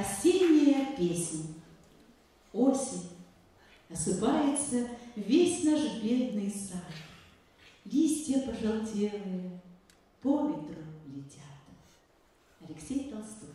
Осенняя песня. Осень. Осыпается весь наш бедный сад. Листья пожелтелые по ветру летят. Алексей Толстой.